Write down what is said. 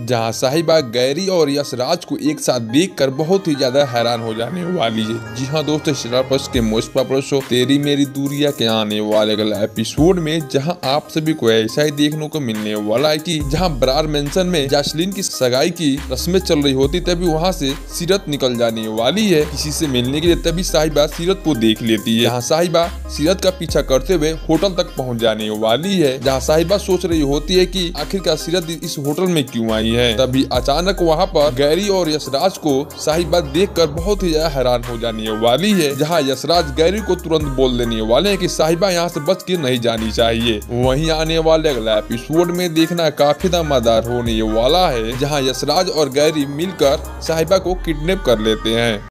जहाँ साहिबा गैरी और यशराज को एक साथ देखकर बहुत ही ज़्यादा हैरान हो जाने वाली है। जी हाँ दोस्तों शरापस के शो तेरी मेरी दूरिया के आने वाले अगला एपिसोड में जहाँ आप सभी को ऐसा ही देखने को मिलने वाला है कि जहाँ ब्रार मेंशन में जैसलीन की सगाई की रस्में चल रही होती, तभी वहाँ से सीरत निकल जाने वाली है। किसी से मिलने के लिए तभी साहिबा सीरत को देख लेती है। यहाँ साहिबा सीरत का पीछा करते हुए होटल तक पहुँच जाने वाली है, जहाँ साहिबा सोच रही होती है की आखिरकार सीरत इस होटल में क्यूँ आई है। तभी अचानक वहाँ पर गैरी और यशराज को साहिबा देखकर बहुत ही ज़्यादा हैरान हो जाने वाली है, जहाँ यशराज गैरी को तुरंत बोल देने वाले है की साहिबा यहाँ से बच के नहीं जानी चाहिए। वही आने वाले अगला एपिसोड में देखना काफ़ी दमादार होने वाला है, जहाँ यशराज और गैरी मिलकर साहिबा को किडनेप कर लेते हैं।